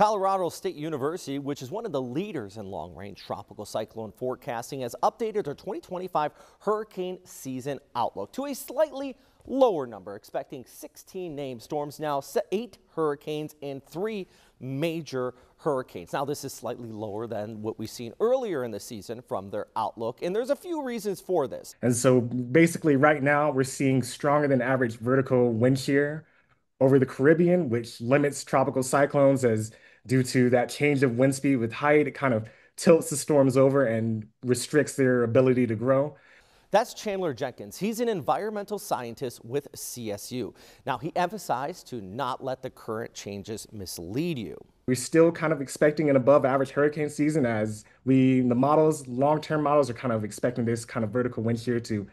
Colorado State University, which is one of the leaders in long-range tropical cyclone forecasting, has updated their 2025 hurricane season outlook to a slightly lower number, expecting 16 named storms now, eight hurricanes and three major hurricanes. Now, this is slightly lower than what we've seen earlier in the season from their outlook, and there's a few reasons for this. And so basically right now we're seeing stronger than average vertical wind shear over the Caribbean, which limits tropical cyclones as due to that change of wind speed with height, it kind of tilts the storms over and restricts their ability to grow. That's Chandler Jenkins. He's an environmental scientist with CSU. Now, he emphasized to not let the current changes mislead you. We're still kind of expecting an above average hurricane season as we, the models, long term models are kind of expecting this kind of vertical wind shear to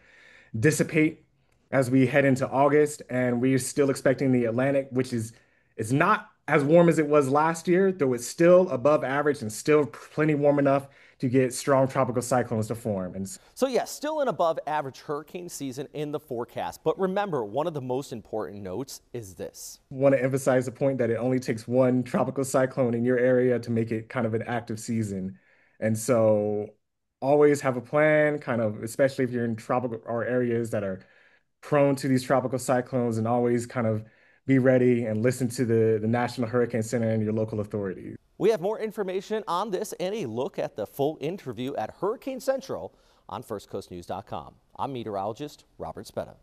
dissipate as we head into August. And we're still expecting the Atlantic, which is, is not as warm as it was last year, though it's still above average and still plenty warm enough to get strong tropical cyclones to form. And so, yes, yeah, still an above average hurricane season in the forecast. But remember, one of the most important notes is this. I want to emphasize the point that it only takes one tropical cyclone in your area to make it kind of an active season. And so, always have a plan, kind of, especially if you're in tropical or areas that are prone to these tropical cyclones, and always kind of be ready and listen to the, the National Hurricane Center and your local authorities. We have more information on this and a look at the full interview at Hurricane Central on firstcoastnews.com. I'm meteorologist Robert Speta.